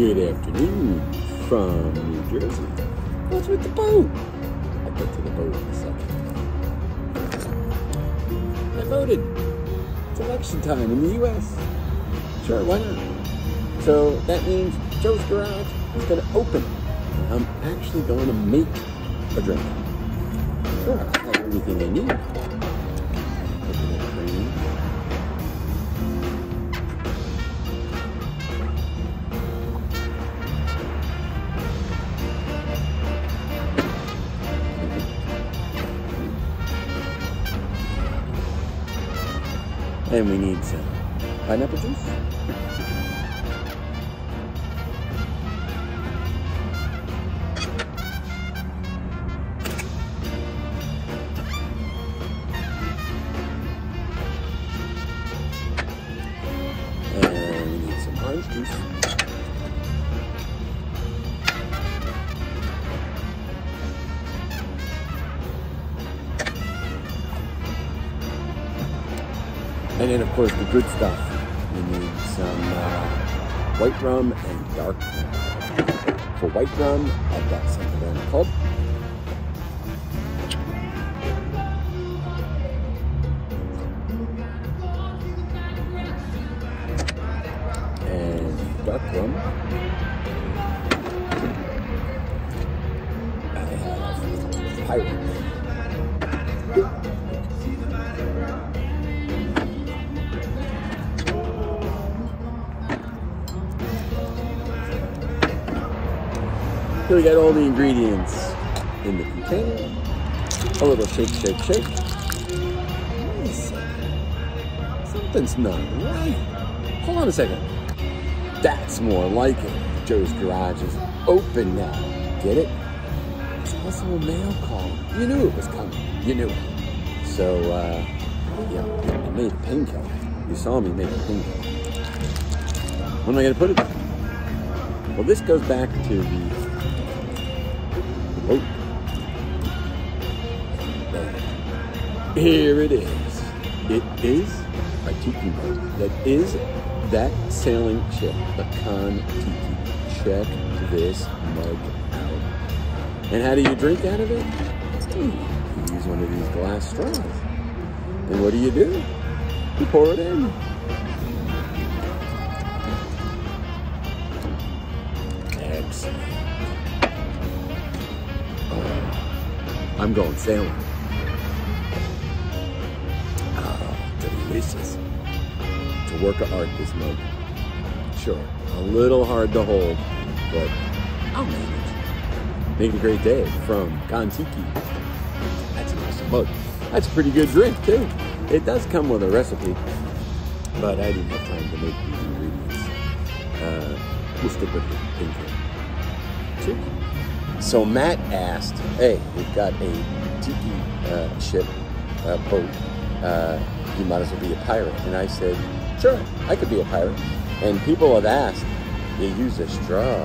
Good afternoon from New Jersey. What's with the boat? I'll get to the boat in a second. I voted. It's election time in the U.S. Sure, why not? So that means Joe's Garage is going to open. I'm actually going to make a drink. Sure, I have everything I need. And we need some pineapple juice. And we need some orange juice. And then, of course, the good stuff. We need some uh, white rum and dark rum. For white rum, I've got some Havana Club. And dark rum, I have Pyrat. We got all the ingredients in the container. A little shake, shake, shake. Something's not right. Hold on a second. That's more like it. Joe's Garage is open now. Get it? It's also a mail call. You knew it was coming. You knew it. So, uh, yeah, I made a painkiller. You saw me make a painkiller. When am I going to put it? Well, this goes back to the Oh. Here it is. It is a tiki boat. That is that sailing ship, the Kon-Tiki. Check this mug out. And how do you drink out of it? You use one of these glass straws. And what do you do? You pour it in. I'm going sailing. Oh, delicious. It's a work of art, this mug. Sure, a little hard to hold, but I'll manage. Make it a great day from Kontiki. That's an awesome mug. That's a pretty good drink, too. It does come with a recipe, but I didn't have time to make these ingredients. Uh, we'll stick with the painkiller. Cheers. So Matt asked, "Hey, we've got a tiki uh, ship uh, boat. Uh, you might as well be a pirate." And I said, "Sure, I could be a pirate." And people have asked, "You use a straw